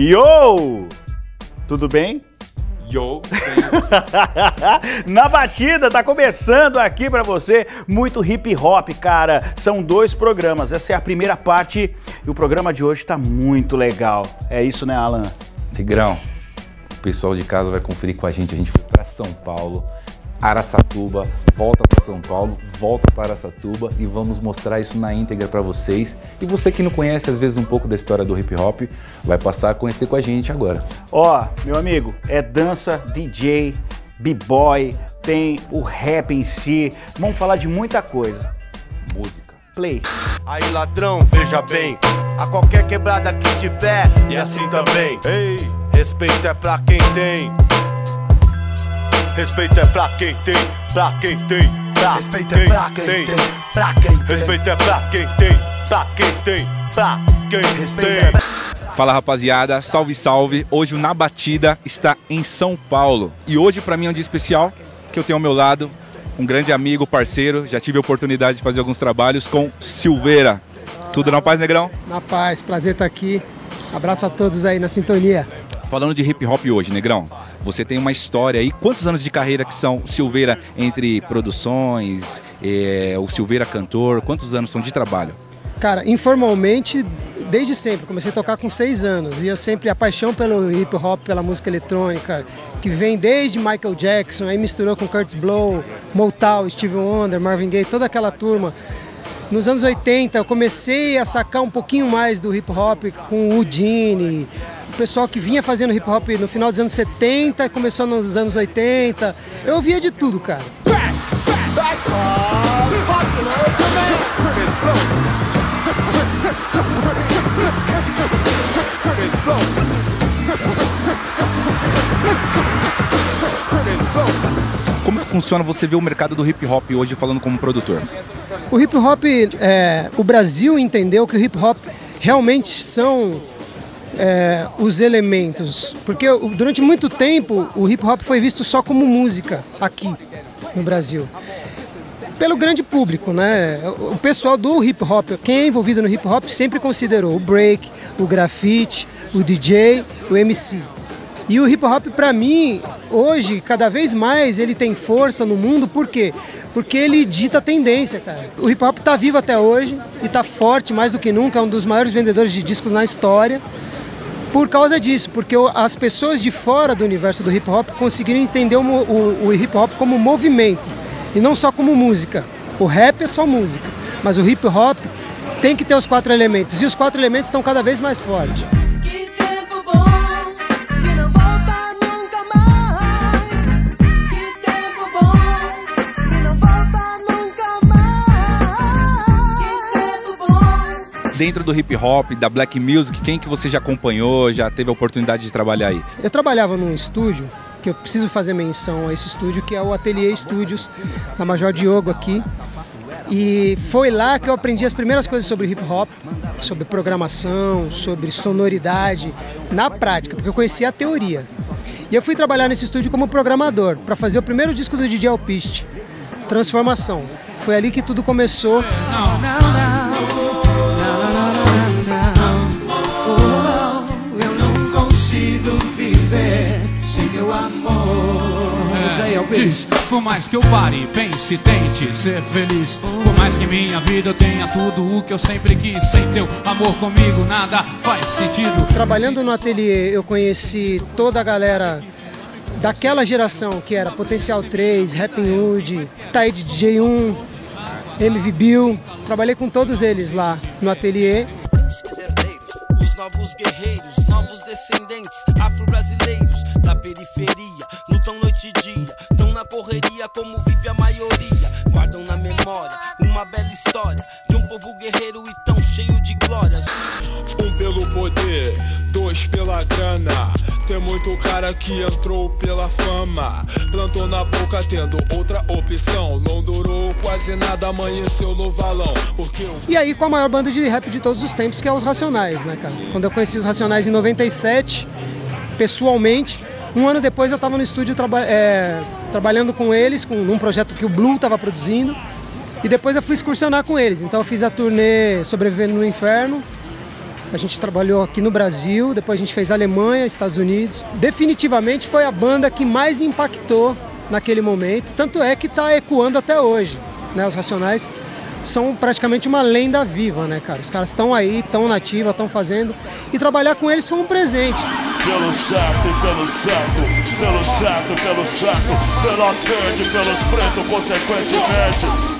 Yo! Tudo bem? Yo! Na batida, tá começando aqui pra você muito hip hop, cara. São dois programas. Essa é a primeira parte e o programa de hoje tá muito legal. É isso, né, Alan? Tigrão, o pessoal de casa vai conferir com a gente. A gente foi pra São Paulo Araçatuba, volta para São Paulo, volta para Araçatuba e vamos mostrar isso na íntegra para vocês. E você que não conhece às vezes um pouco da história do hip hop, vai passar a conhecer com a gente agora. Ó, meu amigo, é dança, DJ, b-boy, tem o rap em si. Vamos falar de muita coisa. Música. Play. Aí ladrão, veja bem, a qualquer quebrada que tiver, e assim também. Ei, respeito é pra quem tem. Respeito é pra quem tem, pra quem tem, pra Respeito quem é pra quem tem, pra quem tem. Respeito é pra quem tem, pra quem tem, pra quem Respeito é tem. Fala rapaziada, salve salve. Hoje o Na Batida está em São Paulo. E hoje para mim é um dia especial que eu tenho ao meu lado um grande amigo, parceiro. Já tive a oportunidade de fazer alguns trabalhos com Silveira. Tudo na paz, Negrão? Na paz, prazer estar aqui. Abraço a todos aí na sintonia. Falando de hip hop hoje, Negrão, você tem uma história aí. Quantos anos de carreira que são Silveira entre produções, eh, o Silveira cantor? Quantos anos são de trabalho? Cara, informalmente, desde sempre. Comecei a tocar com seis anos. E eu sempre, a paixão pelo hip hop, pela música eletrônica, que vem desde Michael Jackson, aí misturou com Curtis Blow, Motown, Steve Wonder, Marvin Gaye, toda aquela turma. Nos anos 80 eu comecei a sacar um pouquinho mais do hip hop com o o pessoal que vinha fazendo hip hop no final dos anos 70, começou nos anos 80. Eu ouvia de tudo, cara. Como que funciona você ver o mercado do hip hop hoje falando como produtor? O hip hop, é, o Brasil entendeu que o hip hop realmente são é, os elementos, porque durante muito tempo o hip hop foi visto só como música aqui no Brasil. Pelo grande público, né? O o pessoal do hip hop, quem é envolvido no hip hop sempre considerou o break, o grafite, o DJ, o MC. E o hip hop para mim, hoje, cada vez mais ele tem força no mundo, por quê? Porque ele dita a tendência, cara. O hip hop tá vivo até hoje e tá forte mais do que nunca, é um dos maiores vendedores de discos na história. Por causa disso, porque as pessoas de fora do universo do hip hop conseguiram entender o, o- o hip hop como movimento e não só como música. O rap é só música, mas o hip hop tem que ter os quatro elementos e os quatro elementos estão cada vez mais fortes. Dentro do hip hop, da black music, quem que você já acompanhou, já teve a oportunidade de trabalhar aí? Eu trabalhava num estúdio, que eu preciso fazer menção a esse estúdio, que é o Atelier Studios, na Major Diogo aqui. E foi lá que eu aprendi as primeiras coisas sobre hip hop, sobre programação, sobre sonoridade, na prática, porque eu conhecia a teoria. E eu fui trabalhar nesse estúdio como programador, para fazer o primeiro disco do DJ Alpiste, Transformação. Foi ali que tudo começou. Eu Diz Alpes. Diz, por mais que eu pare, pense, tente ser feliz. Por mais que minha vida tenha tudo o que eu sempre quis. Sem teu amor comigo, nada faz sentido. Trabalhando no ateliê, eu conheci toda a galera daquela geração que era Potencial 3, Rapping Hood, Taid DJ1, MV Bill. Trabalhei com todos eles lá no ateliê. Os novos guerreiros, novos descendentes afro-brasileiros da periferia lutam noite e dia, tão na correria como vive a maioria. Guardam na memória uma bela história de um povo guerreiro e tão cheio de glórias. Um pelo poder, dois pela grana. Tem muito cara que entrou pela fama. Plantou na boca tendo outra opção. Não durou quase nada, amanheceu no valão. Porque o E aí com a maior banda de rap de todos os tempos, que é os Racionais, né, cara? Quando eu conheci os Racionais em 97, pessoalmente, um ano depois eu estava no estúdio traba é, trabalhando com eles, com um projeto que o Blue estava produzindo. E depois eu fui excursionar com eles. Então eu fiz a turnê Sobrevivendo no Inferno. A gente trabalhou aqui no Brasil, depois a gente fez Alemanha, Estados Unidos. Definitivamente foi a banda que mais impactou naquele momento, tanto é que está ecoando até hoje. Né? Os Racionais são praticamente uma lenda viva, né, cara? Os caras estão aí, estão nativa, estão fazendo. E trabalhar com eles foi um presente. Pelo certo, pelo certo, pelo certo, pelo certo, pelas verdes, pelos pretos, consequentemente.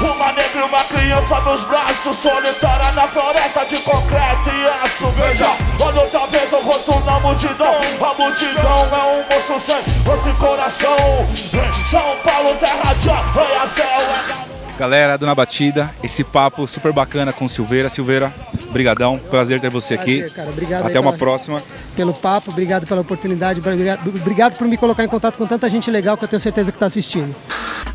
Uma negra e uma criança nos braços, solitária na floresta de concreto e aço. Veja, olha outra vez o rosto na multidão. A multidão é um monstro sem rosto e coração. São Paulo, terra de arranha-céu. É Galera do Na Batida, esse papo super bacana com Silveira. Silveira, brigadão, prazer ter você aqui. Prazer, cara. Obrigado Até uma pela- próxima. Pelo papo, obrigado pela oportunidade, obrigado, obrigado por me colocar em contato com tanta gente legal que eu tenho certeza que está assistindo.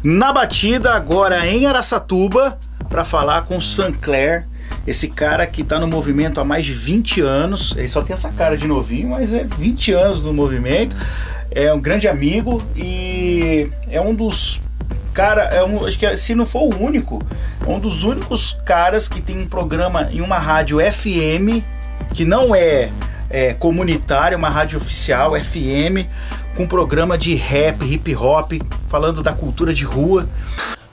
Na batida, agora em Araçatuba, para falar com Sancler, esse cara que tá no movimento há mais de 20 anos. Ele só tem essa cara de novinho, mas é 20 anos no movimento. É um grande amigo e é um dos. Cara, é um, acho que é- se não for o único, é um dos únicos caras que tem um programa em uma rádio FM, que não é, é comunitária, é uma rádio oficial, FM, com um programa de rap, hip hop, falando da cultura de rua.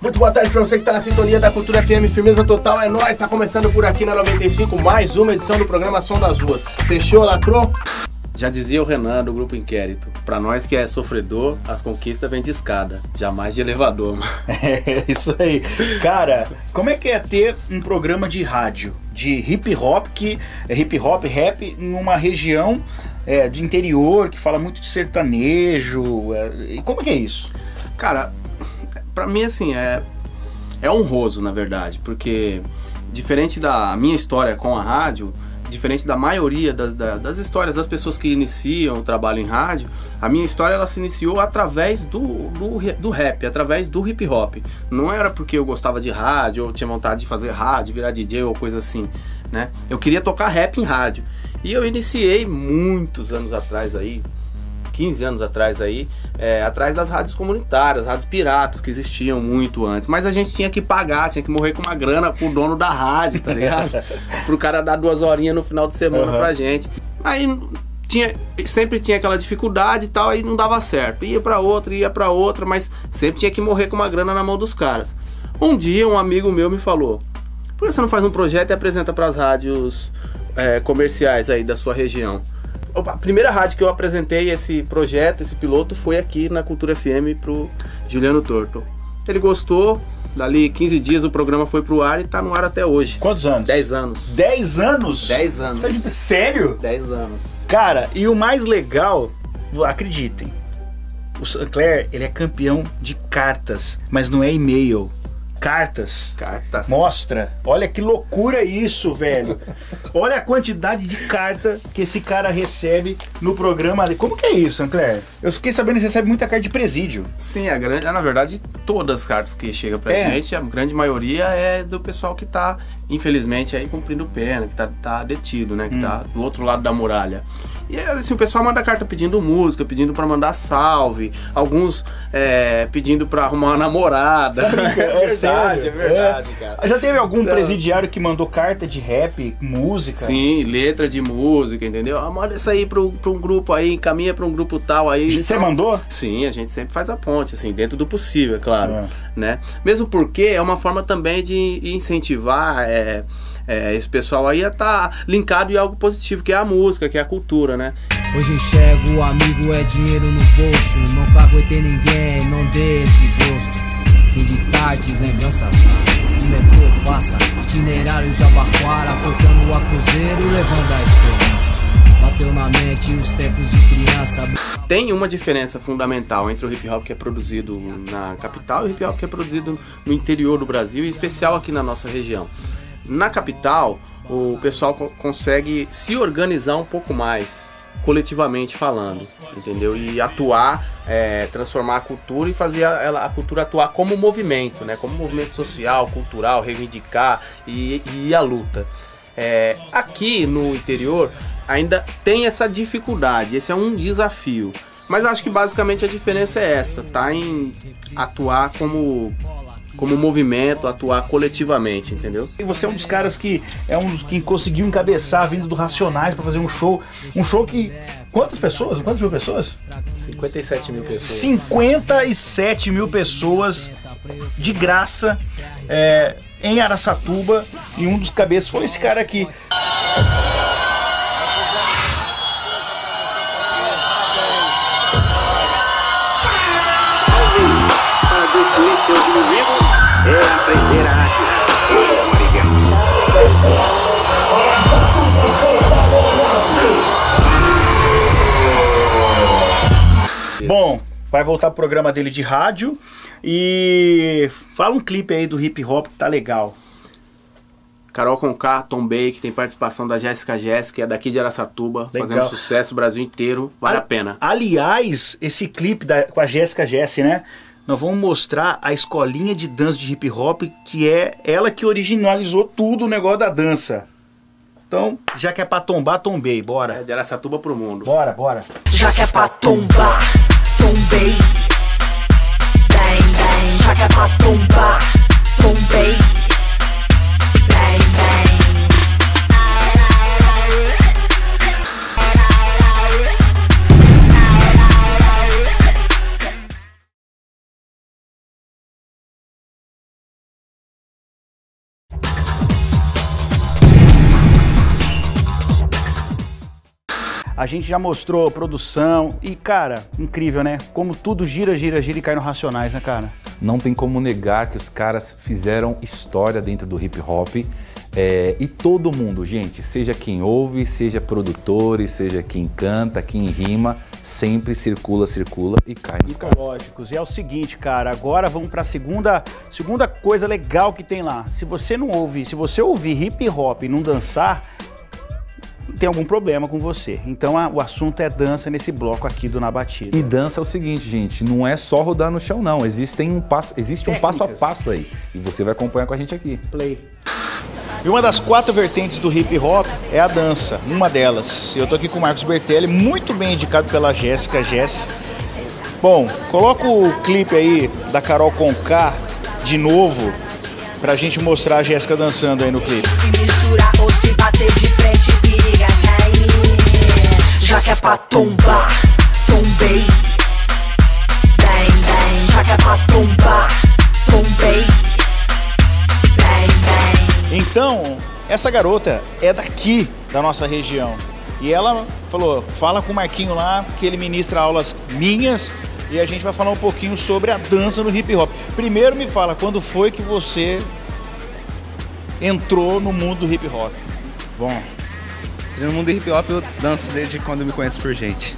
Muito boa tarde pra você que tá na sintonia da Cultura FM, firmeza total, é nóis, tá começando por aqui na 95, mais uma edição do programa Som das Ruas. Fechou, lacrou? Já dizia o Renan do Grupo Inquérito, pra nós que é sofredor, as conquistas vêm de escada, jamais de elevador. mano. É isso aí. Cara, como é que é ter um programa de rádio, de hip hop, que é hip hop, rap, numa região é, de interior, que fala muito de sertanejo? é, e como é que é isso? Cara, pra mim assim, é, é honroso na verdade, porque diferente da minha história com a rádio, diferente da maioria das, da- das histórias das pessoas que iniciam o trabalho em rádio, a minha história ela se iniciou através do, do, do rap, através do hip hop. Não era porque eu gostava de rádio, ou tinha vontade de fazer rádio, virar DJ ou coisa assim, né? Eu queria tocar rap em rádio. E eu iniciei muitos anos atrás aí, 15 anos atrás aí, é, atrás das rádios comunitárias, rádios piratas que existiam muito antes. Mas a gente tinha que pagar, tinha que morrer com uma grana pro dono da rádio, tá ligado? pro cara dar duas horinhas no final de semana Uhum. pra gente. Aí tinha, sempre tinha aquela dificuldade e tal, aí não dava certo. Ia pra outra, ia pra outra, mas sempre tinha que morrer com uma grana na mão dos caras. Um dia um amigo meu me falou: por que você não faz um projeto e apresenta pras rádios é, comerciais aí da sua região? A primeira rádio que eu apresentei esse projeto, esse piloto, foi aqui na Cultura FM pro Juliano Torto. Ele gostou, dali 15 dias o programa foi pro ar e tá no ar até hoje. Quantos anos? 10 anos. 10 anos? 10 anos. Tá de- Sério? 10 anos. Cara, e o mais legal, acreditem, o Sancler, ele é campeão de cartas, mas não é e-mail. Cartas. Cartas. Mostra. Olha que loucura isso, velho. Olha a quantidade de carta que esse cara recebe no programa ali. Como que é isso, Sancler? Eu fiquei sabendo que você recebe muita carta de presídio. Sim, a grande, na verdade, todas as cartas que chegam pra É. gente, a grande maioria é do pessoal que tá, infelizmente, aí cumprindo pena, que tá, tá detido, né? Que Hum. tá do outro lado da muralha. E assim, o pessoal manda carta pedindo música, pedindo pra mandar salve, alguns é, pedindo pra arrumar uma namorada. É verdade, sério? é verdade, cara. Já teve algum Então- presidiário que mandou carta de rap, música? Sim, letra de música, entendeu? Ah, manda isso aí pra um grupo aí, encaminha pra um grupo tal aí. Você Então, mandou? Sim, a gente sempre faz a ponte, assim, dentro do possível, é claro. É. Né? Mesmo porque é uma forma também de incentivar é, é, esse pessoal aí a estar linkado em algo positivo, que é a música, que é a cultura, né? Hoje enxergo o amigo é dinheiro no bolso. Não caguetei ninguém, não dê esse gosto. Fim de tardes, lembranças. O metrô passa, itinerário Jabaquara, cortando a cruzeiro, levando a esperança. Bateu na mente os tempos de criança. Tem uma diferença fundamental entre o hip hop que é produzido na capital e o hip hop que é produzido no interior do Brasil, em especial aqui na nossa região. Na capital, o pessoal co- consegue se organizar um pouco mais, coletivamente falando, entendeu? E atuar, é, transformar a cultura e fazer a, ela- a cultura atuar como movimento, né? Como movimento social, cultural, reivindicar e, e à luta. É, aqui no interior ainda tem essa dificuldade, esse é um desafio. Mas acho que basicamente a diferença é essa, tá em atuar como como movimento, atuar coletivamente, entendeu? E você é um dos caras que é um dos que conseguiu encabeçar vindo do Racionais pra fazer um show. Um show que. Quantas pessoas? Quantas mil pessoas? 57 mil pessoas. 57 mil pessoas de graça é, em Araçatuba. E um dos cabeças foi esse cara aqui. Bom, vai voltar pro programa dele de rádio. E fala um clipe aí do hip hop que tá legal. Carol Conká, Tom Bay, que tem participação da Jéssica que é daqui de Araçatuba, Legal. fazendo sucesso o Brasil inteiro, vale a pena. Aliás, esse clipe da- com a Jéssica Jesse, né? Nós vamos mostrar a escolinha de dança de hip hop, que é ela que originalizou tudo o negócio da dança. Então, já que é pra tombar, tombei, bora. É de Araçatuba pro mundo. Bora, bora. Já que é pra tombar, tombei. Bang, bang. Já que é pra tombar, A gente já mostrou produção e, cara, incrível, né? Como tudo gira, gira, gira e cai no Racionais, né, cara? Não tem como negar que os caras fizeram história dentro do hip hop. É, e todo mundo, gente, seja quem ouve, seja produtores, seja quem canta, quem rima, sempre circula, circula e cai nos mitológicos. E é o seguinte, cara, agora vamos pra segunda, segunda coisa legal que tem lá. Se você não ouve, se você ouvir hip hop e não dançar, tem algum problema com você. Então a- o assunto é dança nesse bloco aqui do Na Batida. E dança é o seguinte, gente, não é só rodar no chão, não. Existem um passo, existe um passo a passo aí. E você vai acompanhar com a gente aqui. Play. E uma das quatro vertentes do hip hop é a dança, uma delas. Eu tô aqui com o Marcos Bertelli, muito bem indicado pela Jéssica Jess. Bom, coloca o clipe aí da Carol Conká de novo pra gente mostrar a Jéssica dançando aí no clipe. Se misturar se bater de frente, periga cair. Já que é pra tombar, tombei. Bang, bang. Já que é pra tombar, tombei. Bang, bang. Então, essa garota é daqui da nossa região. E ela falou: fala com o Marquinho lá, que ele ministra aulas minhas. E a gente vai falar um pouquinho sobre a dança no hip hop. Primeiro me fala, quando foi que você entrou no mundo do hip hop? Bom, no mundo do hip hop eu danço desde quando eu me conheço por gente.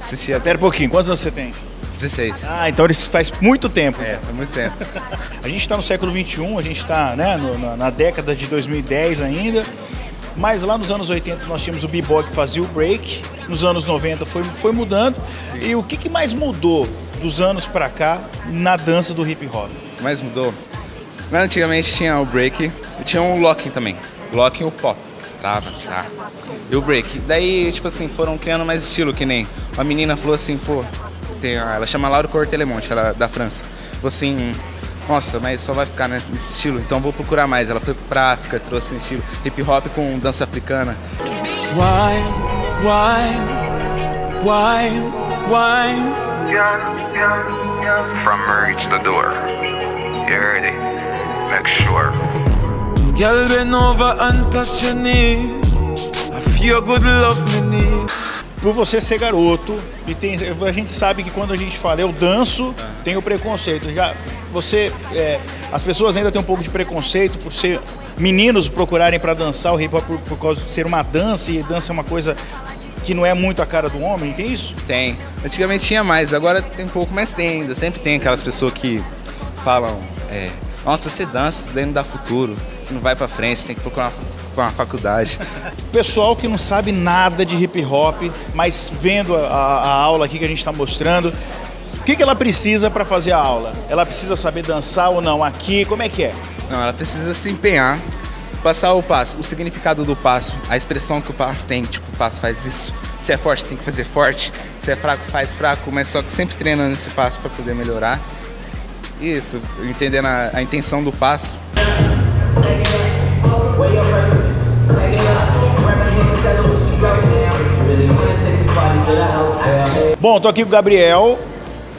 Assistia. Pera um pouquinho, quantos anos você tem? 16. Ah, então isso faz muito tempo. É, faz muito tempo. A gente está no século XXI, a gente está né, no- na, na década de 2010 ainda. Mas lá nos anos 80 nós tínhamos o b-boy que fazia o break. Nos anos 90 foi, foi mudando. E o que, que mais mudou dos anos pra cá na dança do hip hop? Mas mudou. Mas antigamente tinha o break e tinha o locking também. O locking e o pop. Tava, tá. E o break. Daí, tipo assim, foram criando mais estilo, que nem uma menina falou assim, pô, tem, a- ela chama Laura Cortelemonte, ela é da França. Falou assim, nossa, mas só vai ficar nesse estilo, então vou procurar mais. Ela foi pra África, trouxe um estilo hip hop com dança africana. Wine, wine, wine, wine. From Reach the Door. You heard it? Make sure. Girl, bend over and touch your knees. I feel good love me need. Por você ser garoto, e tem, a gente sabe que quando a gente fala eu danço, tem o preconceito. Já você, é, as pessoas ainda têm um pouco de preconceito por ser meninos procurarem pra dançar o hip hop por, por causa de ser uma dança e dança é uma coisa que não é muito a cara do homem, tem isso? Tem. Antigamente tinha mais, agora tem pouco, mas tem ainda. Sempre tem aquelas pessoas que falam, é, nossa, você dança, isso daí não dá futuro, você não vai pra frente, você tem que procurar uma, uma faculdade. Pessoal que não sabe nada de hip hop, mas vendo a, a- a aula aqui que a gente está mostrando, o que, que ela precisa para fazer a aula? Ela precisa saber dançar ou não aqui? Como é que é? Não, ela precisa se empenhar, passar o passo, o significado do passo, a expressão que o passo tem, tipo, o passo faz isso. Se é forte, tem que fazer forte. Se é fraco, faz fraco, mas só que sempre treinando esse passo para poder melhorar. Isso, entendendo a, a intenção do passo. Bom, tô aqui com o Gabriel,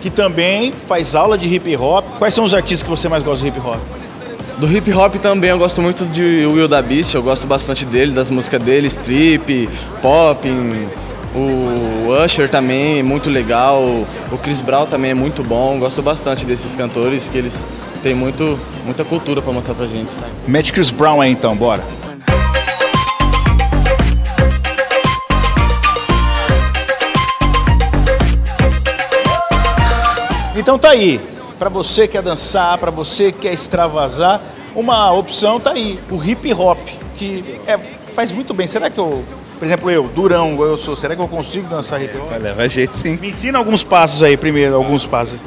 que também faz aula de hip hop. Quais são os artistas que você mais gosta do hip hop? Do hip hop também eu gosto muito de Will da Beast, eu gosto bastante dele, das músicas dele, strip, popping, o Usher também é muito legal, o Chris Brown também é muito bom, gosto bastante desses cantores que eles têm muito, muita cultura pra mostrar pra gente. Tá? Mete Chris Brown aí então, bora. Então tá aí, pra você que quer dançar, pra você que quer extravasar, uma opção tá aí, o hip hop, que é, faz muito bem. Será que eu, por exemplo, eu, durão, igual eu sou, será que eu consigo dançar hip hop? Leva jeito sim. Me ensina alguns passos aí primeiro, alguns passos.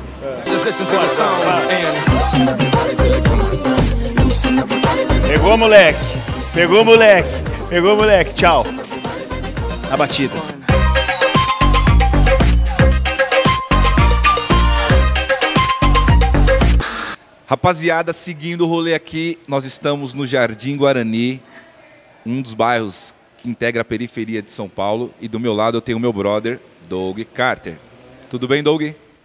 Pegou, moleque. Pegou, moleque. Pegou, moleque. Tchau. Na batida. Rapaziada, seguindo o rolê aqui, nós estamos no Jardim Guarani, um dos bairros que integra a periferia de São Paulo. E do meu lado eu tenho meu brother, Doug Carter. Tudo bem, Doug?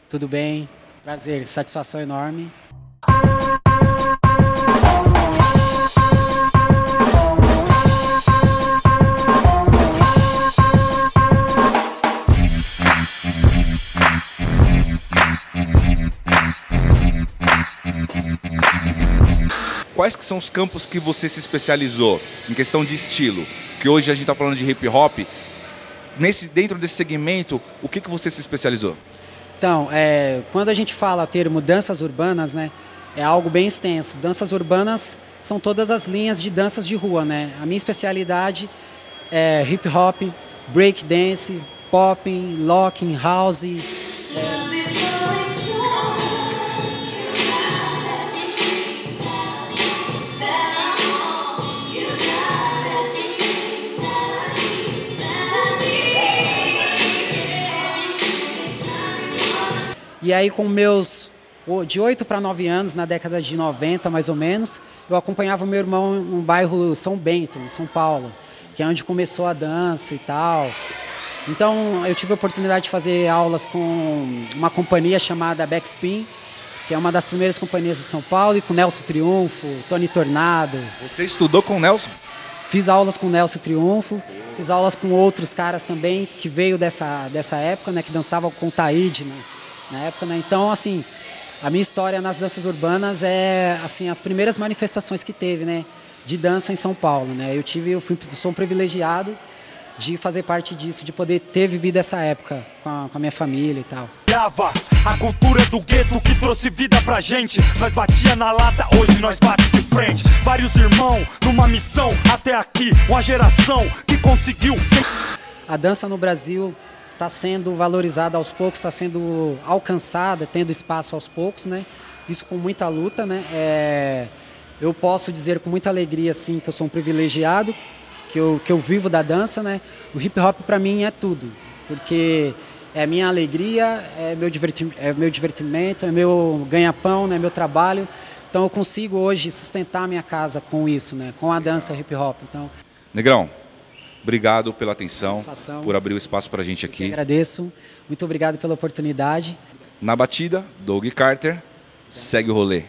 Tudo bem, prazer, satisfação enorme. Quais que são os campos que você se especializou em questão de estilo? Que hoje a gente está falando de hip hop. Nesse, dentro desse segmento, o que, que você se especializou? Então, é, quando a gente fala termo danças urbanas, né, é algo bem extenso. Danças urbanas são todas as linhas de danças de rua, né? A minha especialidade é hip hop, break dance, popping, locking, house. E aí, com meus de 8 para 9 anos, na década de 90 mais ou menos, eu acompanhava meu irmão no bairro São Bento, em São Paulo, que é onde começou a dança e tal. Então, eu tive a oportunidade de fazer aulas com uma companhia chamada Backspin, que é uma das primeiras companhias de São Paulo, e com Nelson Triunfo, Tony Tornado. Você estudou com o Nelson? Fiz aulas com o Nelson Triunfo, fiz aulas com outros caras também que veio dessa, dessa época, né, que dançavam com o Taíde né, na época, né? Então, assim, a minha história nas danças urbanas é assim as primeiras manifestações que teve, né, de dança em São Paulo, né? Eu tive, eu fui, sou um privilegiado de fazer parte disso, de poder ter vivido essa época com a, com a minha família e tal. Grava a cultura do gueto que trouxe vida pra gente. Nós batia na lata, hoje nós bate de frente. Vários irmãos numa missão até aqui, uma geração que conseguiu. A dança no Brasil está sendo valorizada aos poucos, está sendo alcançada, tendo espaço aos poucos, né? Isso com muita luta, né? É, eu posso dizer com muita alegria, assim, que eu sou um privilegiado, que eu, que eu vivo da dança, né? O hip hop para mim é tudo, porque é minha alegria, é meu, diverti é meu divertimento, é meu ganha-pão, né? Meu trabalho. Então eu consigo hoje sustentar minha casa com isso, né? Com a dança hip hop. Então Negrão, obrigado pela atenção, Satisfação. por abrir o espaço pra gente eu aqui. agradeço. Muito obrigado pela oportunidade. Na batida, Doug Carter, segue o rolê.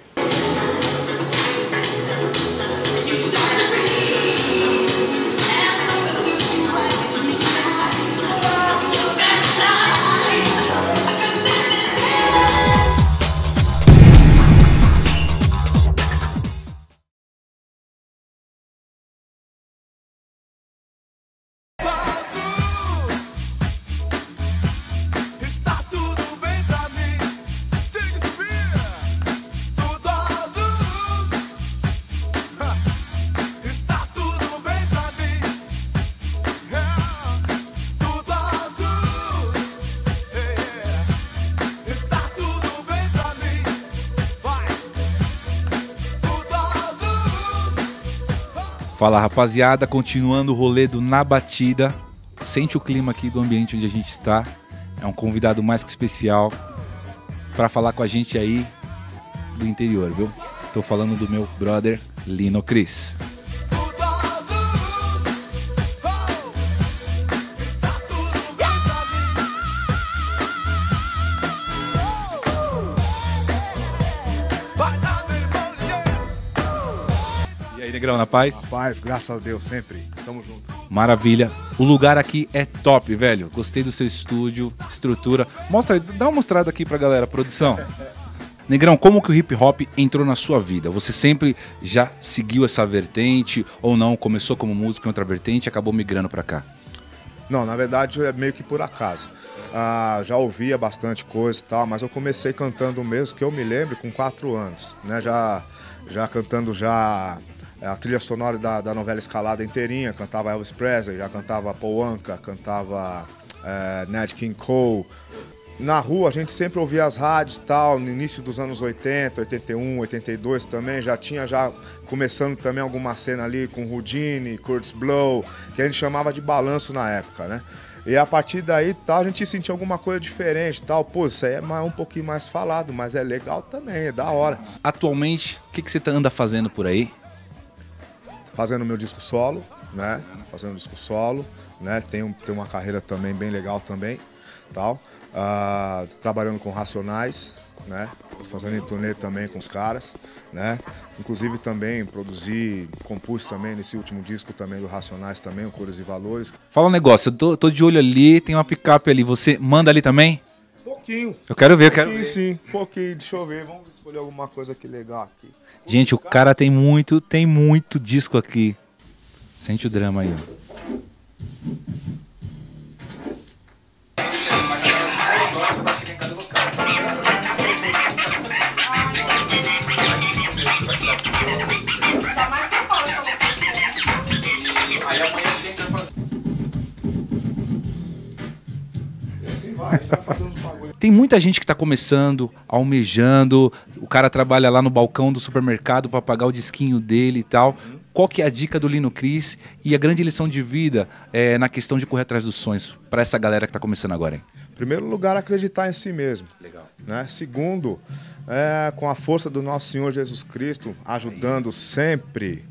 Fala rapaziada, continuando o rolê do Na Batida. Sente o clima aqui do ambiente onde a gente está. É um convidado mais que especial para falar com a gente aí do interior, viu? Tô falando do meu brother Lino Cris. Negrão, na paz? Na paz, graças a Deus, sempre. Tamo junto. Maravilha. O lugar aqui é top, velho. Gostei do seu estúdio, estrutura. Mostra, dá uma mostrada aqui pra galera, produção. Negrão, como que o hip hop entrou na sua vida? Você sempre já seguiu essa vertente ou não? Começou como músico em outra vertente e acabou migrando pra cá? Não, na verdade é meio que por acaso. Ah, já ouvia bastante coisa e tal, mas eu comecei cantando mesmo, que eu me lembro, com quatro anos. Né? Já, já cantando já a trilha sonora da, da novela Escalada inteirinha, cantava Elvis Presley, já cantava Paul Anka, cantava é, Nat King Cole. Na rua a gente sempre ouvia as rádios tal, no início dos anos 80, 81, 82 também, já tinha já começando também alguma cena ali com Houdini, Curtis Blow, que a gente chamava de balanço na época, né? E a partir daí tal, a gente sentia alguma coisa diferente tal. Pô, isso aí é mais- um pouquinho mais falado, mas é legal também, é da hora. Atualmente, o que, que você tá- anda fazendo por aí? Fazendo meu disco solo, né? Fazendo disco solo, né? Tenho, tenho uma carreira também bem legal também, tal. Ah, trabalhando com Racionais, né? Fazendo em turnê também com os caras, né? Inclusive também produzi, compus também nesse último disco também do Racionais também, o Cores e Valores. Fala um negócio, eu tô, tô de olho ali, tem uma picape ali. Você manda ali também? Pouquinho. Eu quero ver, eu quero ver. sim, pouquinho. Deixa eu ver, vamos escolher alguma coisa aqui legal aqui. Gente, o cara tem muito, tem muito disco aqui. Sente o drama aí, ó. Tem muita gente que tá começando, almejando, o cara trabalha lá no balcão do supermercado para pagar o disquinho dele e tal. Qual que é a dica do Lino Cris e a grande lição de vida é, na questão de correr atrás dos sonhos para essa galera que tá começando agora, hein? Primeiro lugar, acreditar em si mesmo. Legal. Né? Segundo, é, com a força do nosso Senhor Jesus Cristo, ajudando sempre,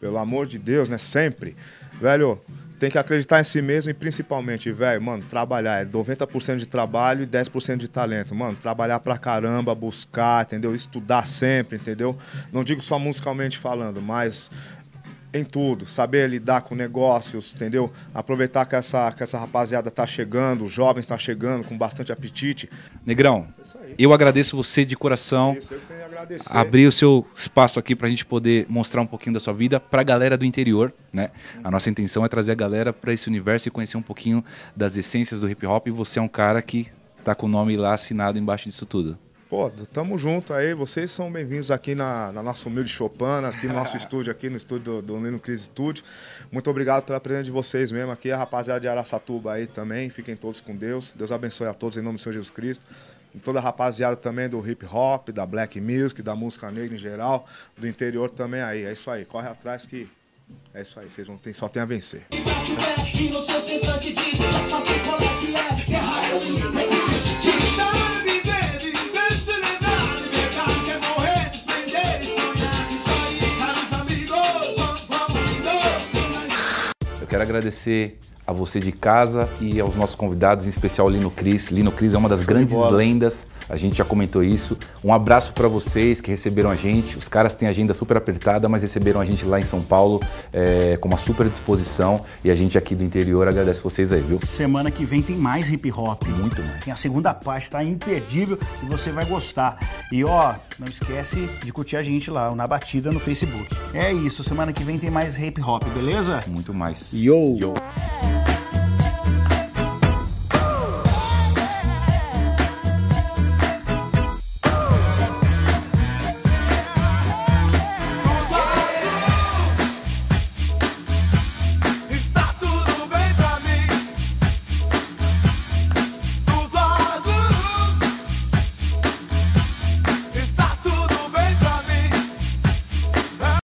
pelo amor de Deus, né? Sempre. Velho, tem que acreditar em si mesmo e principalmente, velho, mano, trabalhar. É 90% de trabalho e 10% de talento. Mano, trabalhar pra caramba, buscar, entendeu? Estudar sempre, entendeu? Não digo só musicalmente falando, mas em tudo, saber lidar com negócios, entendeu? Aproveitar que essa, que essa rapaziada tá chegando, os jovens tá chegando com bastante apetite. Negrão, eu agradeço você de coração. Isso, eu tenho a agradecer. Abrir o seu espaço aqui pra gente poder mostrar um pouquinho da sua vida pra galera do interior, né? A nossa intenção é trazer a galera pra esse universo e conhecer um pouquinho das essências do hip hop e você é um cara que tá com o nome lá assinado embaixo disso tudo. Pô, tamo junto aí, vocês são bem-vindos aqui na, na nossa humilde Chopana, aqui no nosso estúdio, aqui no estúdio do, do Lino Cris Studio. Muito obrigado pela presença de vocês mesmo aqui, a rapaziada de Araçatuba aí também, fiquem todos com Deus. Deus abençoe a todos em nome do Senhor Jesus Cristo. E toda a rapaziada também do hip hop, da black music, da música negra em geral, do interior também aí. É isso aí, corre atrás que é isso aí, vocês vão ter, só tem a vencer. Quero agradecer a você de casa e aos nossos convidados, em especial o Lino Cris. Lino Cris é uma das grandes lendas, a gente já comentou isso. Um abraço para vocês que receberam a gente. Os caras têm agenda super apertada, mas receberam a gente lá em São Paulo é, com uma super disposição. E a gente aqui do interior agradece vocês aí, viu? Semana que vem tem mais hip hop. Muito mais. Tem a segunda parte, tá imperdível e você vai gostar. E ó, não esquece de curtir a gente lá, Na Batida no Facebook. É isso, semana que vem tem mais hip hop, beleza? Muito mais. Yo!